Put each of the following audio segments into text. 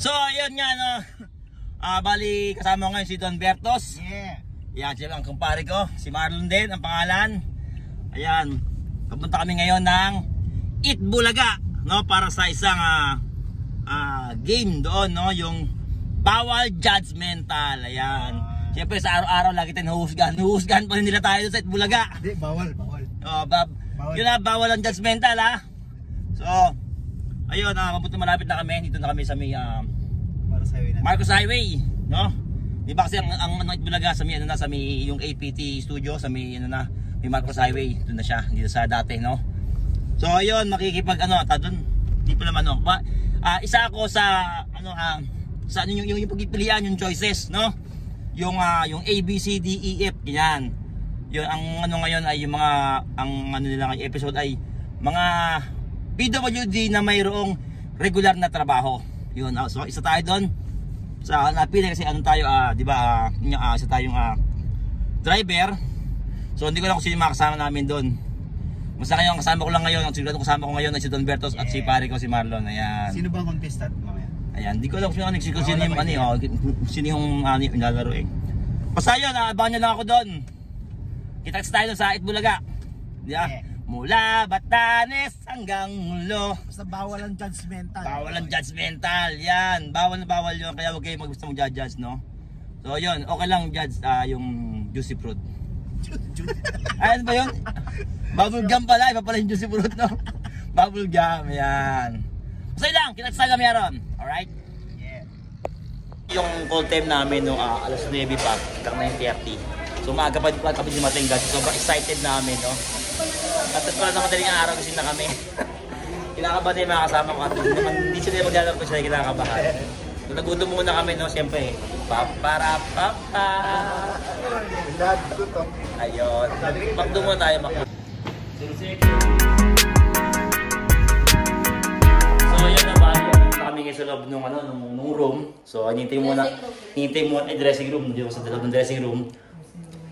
So, ayun nga, no. Ah, bali, kasama ko ngayon si Don Bertos. Yeah. Yan, siya ang kumpare ko. Si Marlon din, ang pangalan. Ayan. Pupunta kami ngayon ng Itbulaga, no? Para sa isang ah, ah, game doon, no? Yung Bawal Judgmental. Ayan. Siyempre sa araw-araw lagi tayong nahuhusgahan. Nahuhusgahan pa rin nila tayo sa Itbulaga. Hindi, bawal, bawal. Oh, bab. Bawal. Yun na, bawal ang judgmental ha. So, ayun, ah, mabuti malapit na kami. Dito na kami sa may ah, Para sa highway na. Marcos Highway, no? Di ba kasi ang ang ano Bulaga sa may ano na sa may yung APT studio sa may ano na may Marcos Highway, doon na siya, dito sa dati, no? So ayun, makikipag ano, ta doon. Di pa naman no. Ba, ah, isa ako sa ano ah, sa ano, yung, yung, yung pagpipilian, yung choices, no? Yung ah, yung A B C D E F, ganyan. Yun ang ano ngayon ay yung mga ang ano nila ngayong episode ay mga PWD na mayroong regular na trabaho. Yun, ah, so isa tayo doon sa napili kasi ano tayo ah, 'di ba yung, ah, isa tayong ah, driver. So hindi ko lang kung sino yung mga kasama namin doon. Basta ngayon kasama ko lang ngayon, ang sigurado kasama ko ngayon ay si Don Bertos at si pare ko si Marlon. Ayan. Sino bang contestant mamaya? Ayan, di ko alam kung sino, kung sino yung ba ano, oh, sino yung ano yung nilalaro eh. Basta yun, abangan lang ako doon. Kita-kits tayo sa Itbulaga. Di ba? Yeah. Mula Batanes hanggang Mulo. Basta bawal ang judgmental. Bawal ang judgmental. Yan. Bawal na bawal yun. Kaya huwag kayo mag-gusto mong judge, no? So, yun. Okay lang judge ah, yung juicy fruit. Ayan ba yun? Bubble gum pala. Iba pala yung juicy fruit, no? Bubble gum. Yan. So, yun lang. Kita-kits tayo meron. Alright? Yeah. Yung call time namin no, ah, alas 9 pa, hanggang 9.30. So maaga pa pa kami dumating guys. Sobrang excited namin, no? At pala sa madaling araw kasi na kami. kinakabahan yung mga kasama ko at hindi sila maglalaro ko sila kinakabahan. So nagutom muna kami, no? Siyempre, papara papa. Lahat ko to. Ayun. Muna tayo, So yun na ba, kami ngayon sa loob nung, ano, nung, nung room. So hinintay muna, hinintay muna, eh, dressing room, hindi ako sa loob ng dressing room.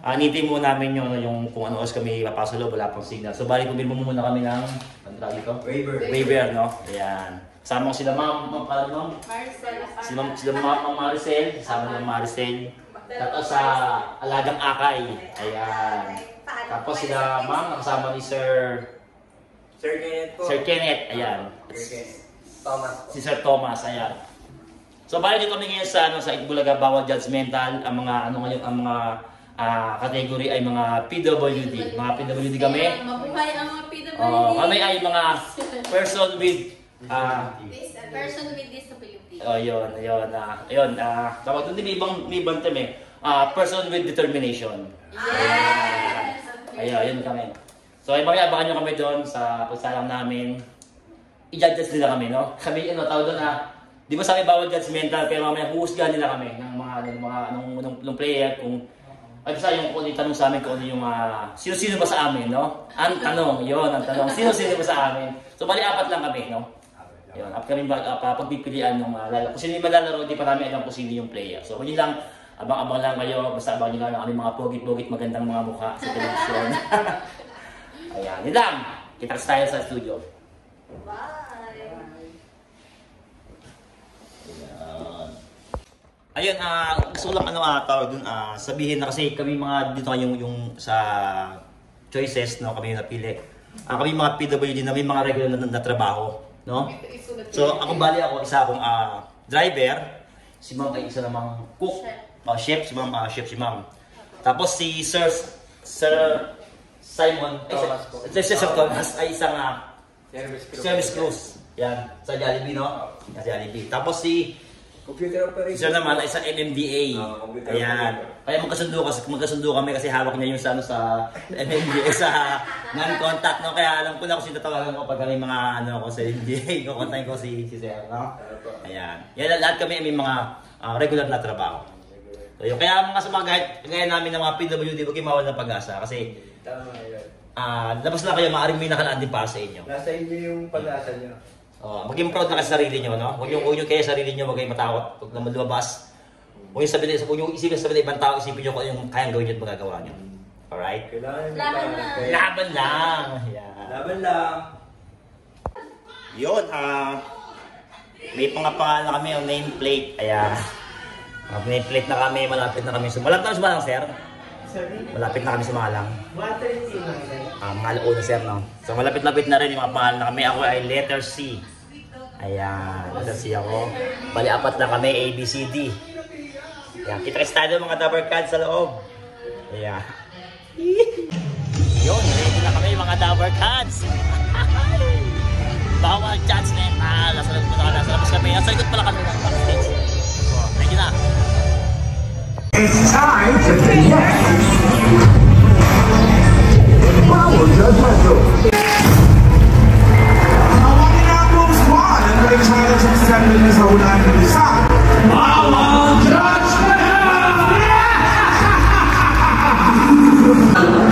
Ah, hinintay muna namin yung, yung kung ano oras kami papasok sa loob, wala pang signal. So bali, pumirma muna kami ng, ano tawag dito? Waiver. Waiver, no? Ayan. Kasama ko sila ma'am, ma'am, pala ma'am. Si Ma'am, sila Ma'am Ma'am Maricel, kasama nila Maricel. Tapos sa Alagang Akay. Ayan. Tapos sila Ma'am, kasama ni Sir Sir Kenneth po. Sir Kenneth. Ayan. Sir Kenneth. Thomas po. Si Sir Thomas. Ayan. So bali dito kami ngayon sa ano sa Itbulaga bawal judgmental ang mga ano ngayon ang mga ah, category ay mga PWD. Mga PWD kami. Mabuhay ang mga PWD. Oh, kami ay mga person with ah Person with disability. Oh, yun, yun, ah, yun, ah, tawag doon din, may ibang, may ibang term eh. Ah, person with determination. Yes! Ayun, yun kami. So, ay mga abangan nyo kami doon sa pagsalang namin. I-judges nila kami, no? Kami, ano, tawag doon ah, di ba sabi bawal judgmental, pero mamaya huhusgahan nila kami ng mga, ng mga, nung, nung, nung player, kung, ay basta yung kung tanong sa amin kung ano yung, ah, sino-sino ba sa amin, no? Ang tanong, yun, ang tanong, sino-sino ba sa amin? So, bali apat lang kami, no? Yun, at kami ba, uh, pagpipilian yung uh, lalo. Kung sino yung malalaro, hindi pa namin alam kung sino yung player. So, yun lang, abang-abang lang kayo, basta abang nyo lang ang aming mga pogit-pogit magandang mga mukha sa televisyon. Ayan, yun lang. Kita tayo sa studio. Bye! Ayan. Ayun, ah, gusto ko lang ano tawag dun, ah, sabihin na kasi kami mga dito yung, yung sa choices, no, kami yung napili. Ah, kami mga PWD na may mga regular na, na trabaho, no? So, ako bali ako, isa akong ah, driver, si ma'am ay isa namang cook, oh, chef, si ma'am, ah, chef si ma'am. Tapos si Sir, Sir Simon, Thomas po. Sir, Sir, Sir Thomas ay isang ah, Service crew. service cruise. Yan, sa Jollibee, no? Sa Jollibee. Tapos si Computer operator. Sir naman ay sa MMDA. Ah, computer Ayan. operator. Kaya magkasundo kasi magkasundo kami kasi hawak niya yung sa ano sa MMDA sa non-contact no kaya alam ko na kung sino tawagan ko pag kami mga ano ko sa MMDA kukontakin ko si si Sir no. Ayan. Yan lahat kami may mga ah, regular na trabaho. So, yun. Kaya mga sa mga gaya namin ng mga PWD, huwag kayo mawala ng pag-asa kasi Tama yun. ah labas na kayo, maaaring may nakalaan din para sa inyo. Nasa inyo yung pag-asa nyo. Oh, maging proud na kasi sa sarili nyo, no? Huwag yung, huwag yung kaya sa sarili nyo, huwag kayong matakot. Huwag naman lumabas. Huwag yung sabihin, huwag yung isipin sa ibang tao, isipin nyo kung ano yung kayang gawin nyo at magagawa nyo. Alright? Kailangan Laban na. Laban lang! Yeah. Laban lang. Yun, ah... may pangapangalan na kami yung nameplate. Ayan. Uh, nameplate na kami, malapit na kami. Malapit na kami sumalang, sir. Malapit na kami sumalang. Ah, mga alauna, sir, no? So, malapit-lapit na rin yung mga pangalan na kami. Ako ay letter C. Ayan, letter C ako. Bali, apat na kami, A, B, C, D. Ayan, kita kasi tayo mga double cards sa loob. Ayan. Yun, ready na kami mga double cards. Bawal chance na yun. Ah, nasa labas na nasa labas kami. Nasa likod pala kami ng backstage. So, ready na. It's time to connect. Power Judgmental. Tawagin na ang buong squad at may challenge ang sender niya sa unahan ng isa. Power Judgmental!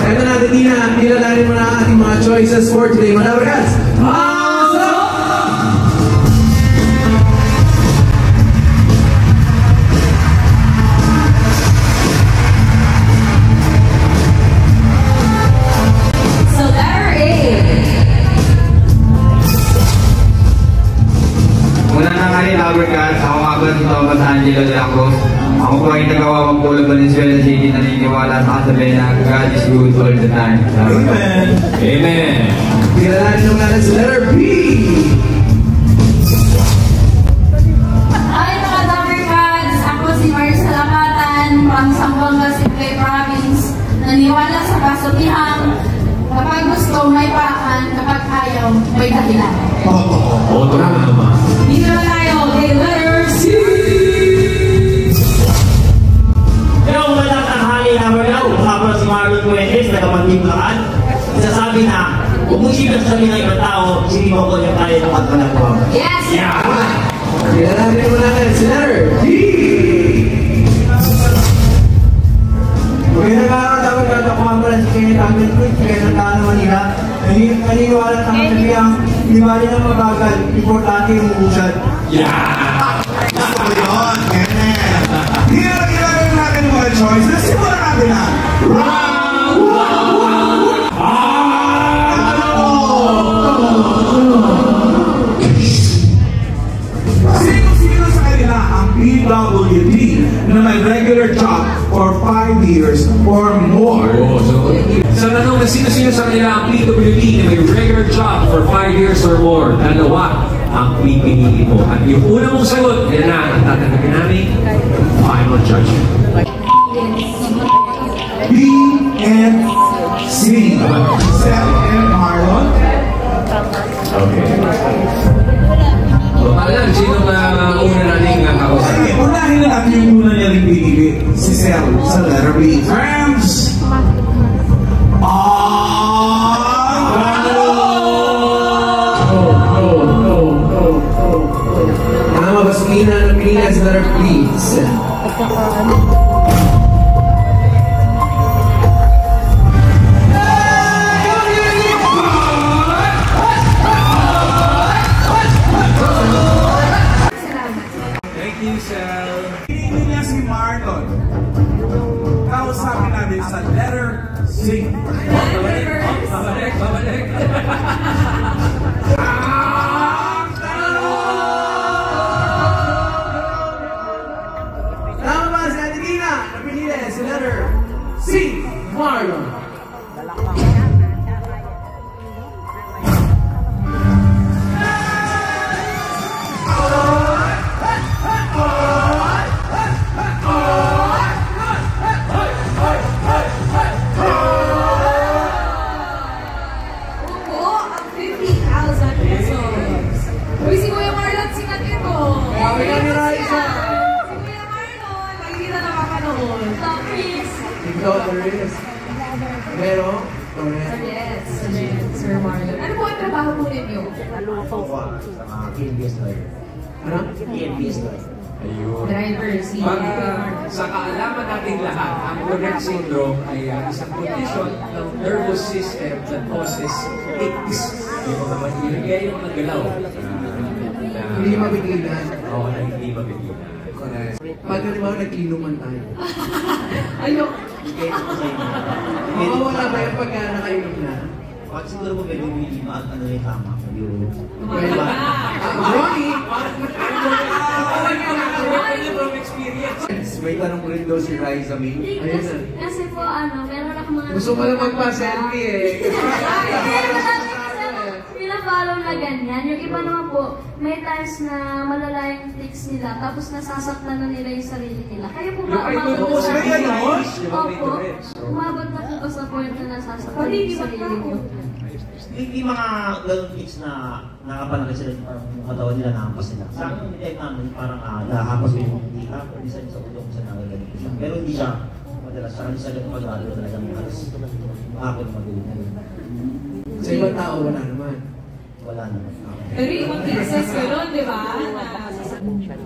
Ito na, Tina, kilalanin mo na ang ating mga choices for today. Mga Dabarkats, Albert Cat. Ako nga ba si Thomas Angelo de la Cruz. Ako po ay nagawawang pulo Valenzuela City naniniwala sa kasabihin na God is good all the time. Amen. Amen. Kilalanin mo natin sa letter B. Hi mga! Ako si Marisa Lakatan from Zamboanga City Province. Naniwala sa kasutihang kapag gusto may paraan, kapag ayaw may dahilan. Oto na naman. Dito kapagbibraan, sasabi na, umusig lang sabi ng ibang tao, hindi mo ko yung tayo ng pagkanagawa. Yes! Yeah! Kailangan mo natin si Letter D! Magandang araw, dapat ka nakuha pala si Kenneth Angel Cruz, kaya ng Tano Manila. Sa mga ang hindi bali ng mabagal, importante yung ubusan. Yeah! Gusto ko yun, Kenneth! Hindi na ginagawa natin mga choices, simulan natin na! Round 1! Na may regular job for 5 years or more? Oo, so, sa tanong na sino-sino sa kanila ang PWD na may regular job for 5 years or more, dalawa ang pipiliin mo. At yung una mong sagot, yan na ang tatanggapin namin, final judgment. B and C. Seth and Marlon. So, alam, sino na una? Sige, unahin na natin yung una niya rin pinili. Si Sel sa letter B. Friends! Ah! Ang mga basulina ng sa letter please. Thank Sal. Pinili niya si Marlon. Kausapin natin sa letter C. Babalik, babalik, babalik. Tama ba si Ate Tina? Napinili sa letter C. Marlon. Ikaw, Torres. Pero, Torres. Yes, Sir Marlon. Ano po ang trabaho po ninyo? Ano? Driver, si Pag uh, sa kaalaman nating lahat, ang Tourette syndrome ay uh, isang condition ng nervous system that causes tics. Yung mga mahirigay yung mga galaw. Uh, Hindi mapigilan. Oo, hindi mapigilan. Correct. Pag halimbawa nag-inuman tayo. Ayok. Mawawala ba yung pagka nakainom na? Pag siguro mo pwede mo yung ano yung tama. Yung... Well, ah, Ronnie! May tanong ko rin daw si Raisa May. Ayun kasi, na. kasi po ano, meron ako mga... Gusto mo lang magpa-selfie eh. Ako pinafollow na ganyan. Yung iba naman po, may times na malala yung tics nila, tapos nasasaktan na nila yung sarili nila. Kaya po ba umabot na sa... ganon? Opo, umabot na po ba sa point na nasasaktan yung sarili niyo. Hindi mga ganun tips na nakapanagal sila parang yung katawan nila nahampas nila. Sa akin, yung type namin parang uh, nahahampas ko yung dita, isa sa ulo ko sa nagagaling ko siya. Pero hindi siya madalas. Sa akin sa ganun pag-alo talagang halos hapon magulo. Sa ibang tao, wala naman. Wala naman. Pero ibang cases gano'n, di ba?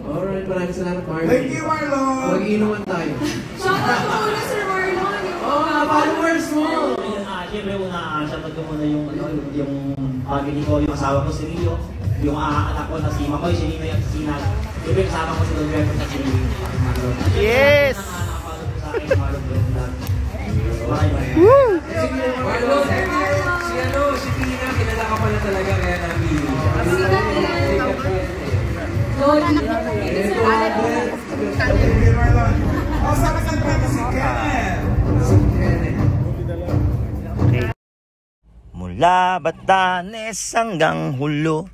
Alright, maraming salamat, Marvin. Thank you, Marlon! Mag-inuman tayo. Shoutout ko muna Sir Marlon. yung Oh, mga followers mo! Ayun, ah, Siyempre, una, shoutout ko muna yung, ano, yung, yung family ko, yung asawa ko si Rio, yung ah, anak ko na si Makoy, si Ninoy at si Sinag. Siyempre, kasama ko si Don Record at si Marlon. Yes! Ko sa akin, Marlon Vlog. Bye-bye. Marlon, si ano, si Tina, pala talaga kaya napili siya. Lodi. Thank you, Marlon. Oh, sana sa si Kenneth. Mula Batanes hanggang Hulo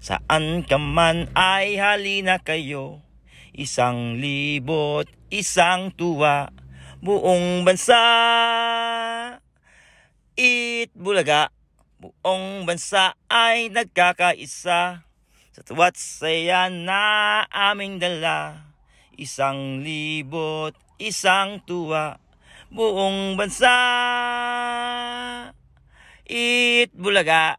Saan ka man ay halina kayo Isang libot, isang tuwa Buong bansa It Bulaga Buong bansa ay nagkakaisa. Sa tuwa't saya na aming dala Isang libot, isang tuwa. Buong bansa It Bulaga